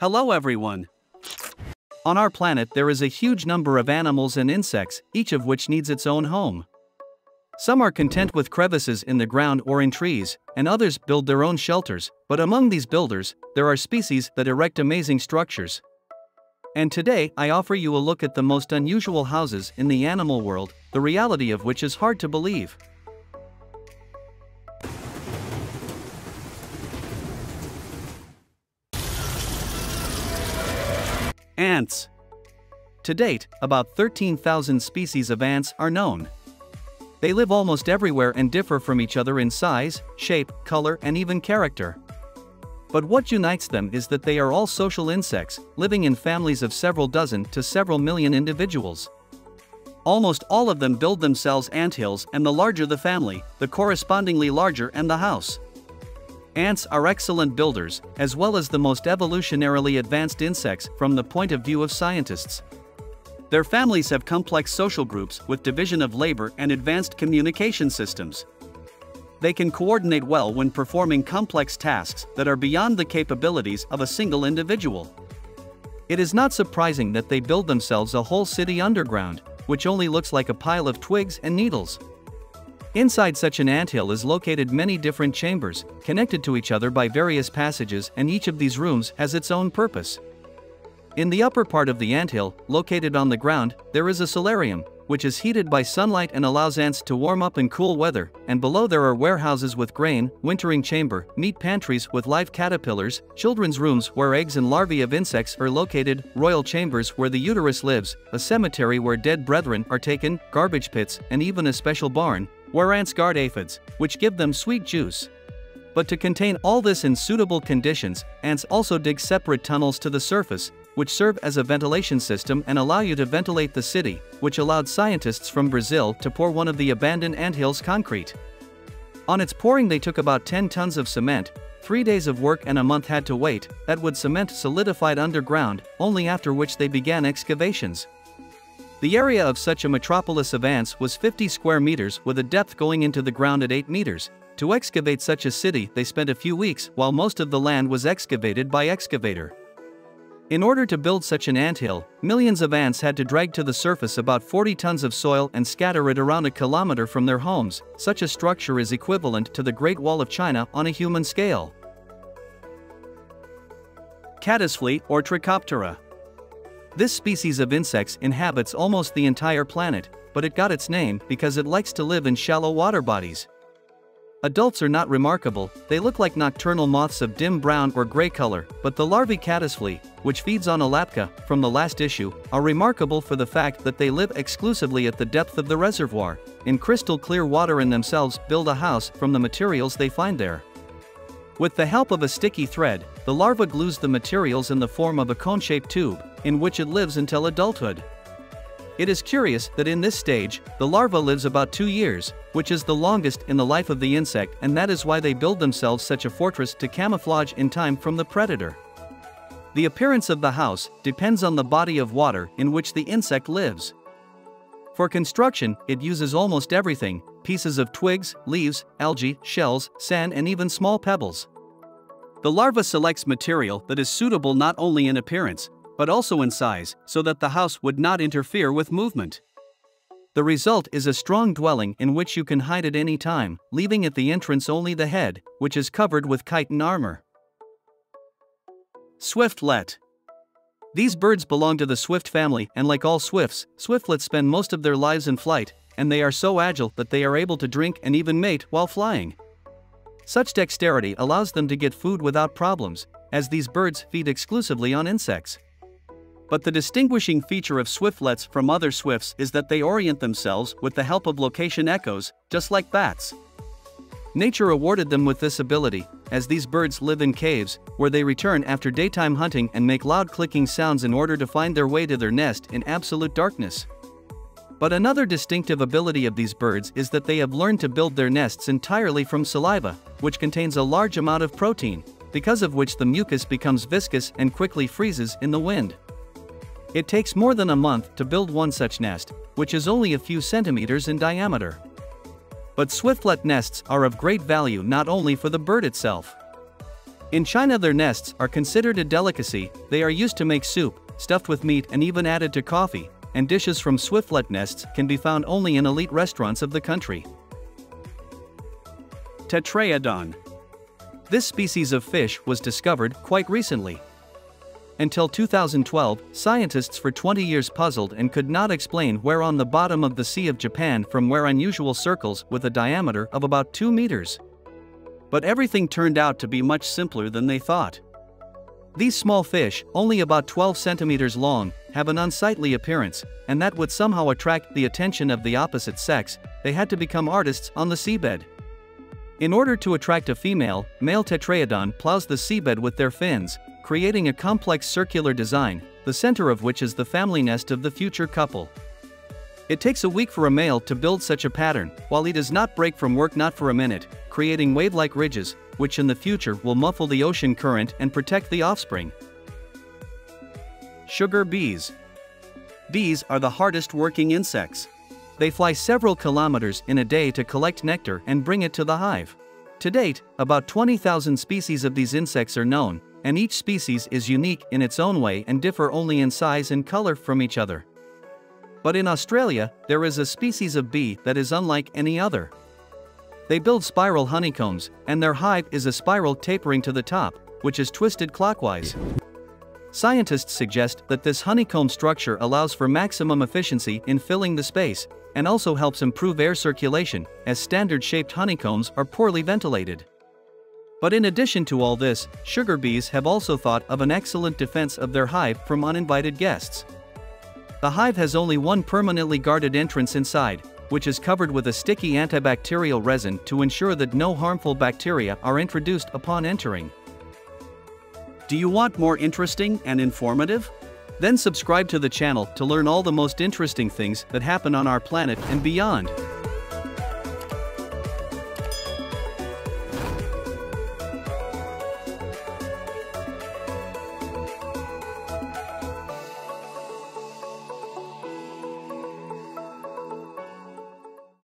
Hello everyone. On our planet there is a huge number of animals and insects, each of which needs its own home. Some are content with crevices in the ground or in trees, and others build their own shelters, but among these builders, there are species that erect amazing structures. And today, I offer you a look at the most unusual houses in the animal world, the reality of which is hard to believe. Ants. To date, about 13,000 species of ants are known. They live almost everywhere and differ from each other in size, shape, color, and even character. But what unites them is that they are all social insects, living in families of several dozen to several million individuals. Almost all of them build themselves anthills, and the larger the family, the correspondingly larger and the house. Ants are excellent builders, as well as the most evolutionarily advanced insects from the point of view of scientists. Their families have complex social groups with division of labor and advanced communication systems. They can coordinate well when performing complex tasks that are beyond the capabilities of a single individual. It is not surprising that they build themselves a whole city underground, which only looks like a pile of twigs and needles. Inside such an anthill is located many different chambers, connected to each other by various passages and each of these rooms has its own purpose. In the upper part of the anthill, located on the ground, there is a solarium, which is heated by sunlight and allows ants to warm up in cool weather, and below there are warehouses with grain, wintering chamber, meat pantries with live caterpillars, children's rooms where eggs and larvae of insects are located, royal chambers where the uterus lives, a cemetery where dead brethren are taken, garbage pits, and even a special barn, where ants guard aphids, which give them sweet juice. But to contain all this in suitable conditions, ants also dig separate tunnels to the surface, which serve as a ventilation system and allow you to ventilate the city, which allowed scientists from Brazil to pour one of the abandoned anthills concrete. On its pouring they took about 10 tons of cement, 3 days of work and a month had to wait, that would cement solidified underground, only after which they began excavations. The area of such a metropolis of ants was 50 square meters with a depth going into the ground at 8 meters. To excavate such a city they spent a few weeks while most of the land was excavated by excavator. In order to build such an anthill, millions of ants had to drag to the surface about 40 tons of soil and scatter it around a kilometer from their homes. Such a structure is equivalent to the Great Wall of China on a human scale. Caddisfly or Trichoptera this species of insects inhabits almost the entire planet, but it got its name because it likes to live in shallow water bodies. Adults are not remarkable, they look like nocturnal moths of dim brown or gray color, but the larvae caddisfly, which feeds on Elatka, from the last issue, are remarkable for the fact that they live exclusively at the depth of the reservoir, in crystal clear water and themselves build a house from the materials they find there. With the help of a sticky thread, the larva glues the materials in the form of a cone-shaped tube, in which it lives until adulthood. It is curious that in this stage, the larva lives about two years, which is the longest in the life of the insect and that is why they build themselves such a fortress to camouflage in time from the predator. The appearance of the house depends on the body of water in which the insect lives. For construction, it uses almost everything pieces of twigs, leaves, algae, shells, sand, and even small pebbles. The larva selects material that is suitable not only in appearance, but also in size, so that the house would not interfere with movement. The result is a strong dwelling in which you can hide at any time, leaving at the entrance only the head, which is covered with chitin armor. Swiftlet These birds belong to the swift family, and like all swifts, swiftlets spend most of their lives in flight, and they are so agile that they are able to drink and even mate while flying. Such dexterity allows them to get food without problems, as these birds feed exclusively on insects. But the distinguishing feature of swiftlets from other swifts is that they orient themselves with the help of location echoes, just like bats. Nature awarded them with this ability, as these birds live in caves, where they return after daytime hunting and make loud clicking sounds in order to find their way to their nest in absolute darkness. But another distinctive ability of these birds is that they have learned to build their nests entirely from saliva, which contains a large amount of protein, because of which the mucus becomes viscous and quickly freezes in the wind. It takes more than a month to build one such nest, which is only a few centimeters in diameter. But swiftlet nests are of great value not only for the bird itself. In China their nests are considered a delicacy, they are used to make soup, stuffed with meat and even added to coffee, and dishes from swiftlet nests can be found only in elite restaurants of the country. Tetraodon. This species of fish was discovered quite recently. Until 2012, scientists for 20 years puzzled and could not explain where on the bottom of the Sea of Japan from where unusual circles with a diameter of about 2 meters. But everything turned out to be much simpler than they thought. These small fish, only about 12 centimeters long, have an unsightly appearance, and that would somehow attract the attention of the opposite sex, they had to become artists on the seabed. In order to attract a female, male tetraodon plows the seabed with their fins, creating a complex circular design, the center of which is the family nest of the future couple. It takes a week for a male to build such a pattern, while he does not break from work not for a minute, creating wave-like ridges, which in the future will muffle the ocean current and protect the offspring. Sugar bees. Bees are the hardest working insects. They fly several kilometers in a day to collect nectar and bring it to the hive. To date, about 20,000 species of these insects are known, and each species is unique in its own way and differ only in size and color from each other. But in Australia, there is a species of bee that is unlike any other. They build spiral honeycombs, and their hive is a spiral tapering to the top, which is twisted clockwise. Scientists suggest that this honeycomb structure allows for maximum efficiency in filling the space, and also helps improve air circulation, as standard-shaped honeycombs are poorly ventilated. But in addition to all this, sugar bees have also thought of an excellent defense of their hive from uninvited guests. The hive has only one permanently guarded entrance inside, which is covered with a sticky antibacterial resin to ensure that no harmful bacteria are introduced upon entering. Do you want more interesting and informative? Then subscribe to the channel to learn all the most interesting things that happen on our planet and beyond.